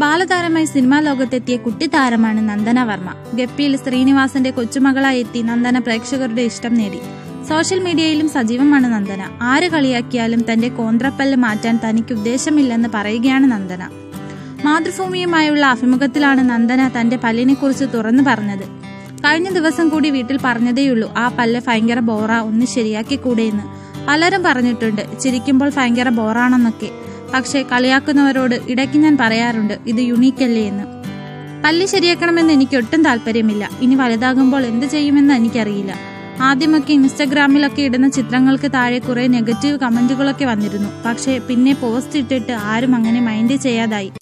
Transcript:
ആദ്യമായി സിനിമാ ലോകത്തെത്തിയ കുട്ടിത്താരമാണ് നന്ദന വർമ്മ. ഗപ്പിയിൽ ശ്രീനിവാസന്റെ കൊച്ചുമകളായി എത്തി നന്ദന പ്രേക്ഷകരുടെ ഇഷ്ടം നേടി. സോഷ്യൽ മീഡിയയിലും സജീവമാണ് നന്ദന. ആര് കളിയാക്കിയാലും തന്റെ കോന്ത്രപ്പല്ല് മാറ്റാൻ തനിക്ക് ഉദ്ദേശമില്ലെന്ന് പറയുകയാണ് നന്ദന. മാതൃഭൂമിയുമായുള്ള അഭിമുഖത്തിലാണ് നന്ദന തന്റെ പല്ലിനെക്കുറിച്ച് തുറന്നു പറഞ്ഞത്. കഴിഞ്ഞ ദിവസം കൂടി വീട്ടിൽ പറഞ്ഞതേയുള്ളൂ ആ പല്ല് ഭയങ്കര ബോറ ഒന്ന് ശരിയാക്കി കൂടെയെന്ന് പലരും പറഞ്ഞിട്ടുണ്ട് ചിരിക്കുമ്പോൾ ഭയങ്കര ബോറാണെന്നൊക്കെ. പക്ഷേ കളിയാക്കുന്നവരോട് ഇടയ്ക്ക് ഞാൻ പറയാറുണ്ട് ഇത് യുണീക്കല്ലേ എന്ന്. പല്ല് ശരിയാക്കണമെന്ന് എനിക്ക് ഒട്ടും താല്പര്യമില്ല. ഇനി വലുതാകുമ്പോൾ എന്ത് ചെയ്യുമെന്ന് എനിക്കറിയില്ല. ആദ്യമൊക്കെ ഇൻസ്റ്റഗ്രാമിലൊക്കെ ഇടുന്ന ചിത്രങ്ങൾക്ക് താഴെ കുറെ നെഗറ്റീവ് കമന്റുകളൊക്കെ വന്നിരുന്നു. പക്ഷേ പിന്നെ പോസ്റ്റ് ഇട്ടിട്ട് ആരും അങ്ങനെ മൈൻഡ് ചെയ്യാതായി.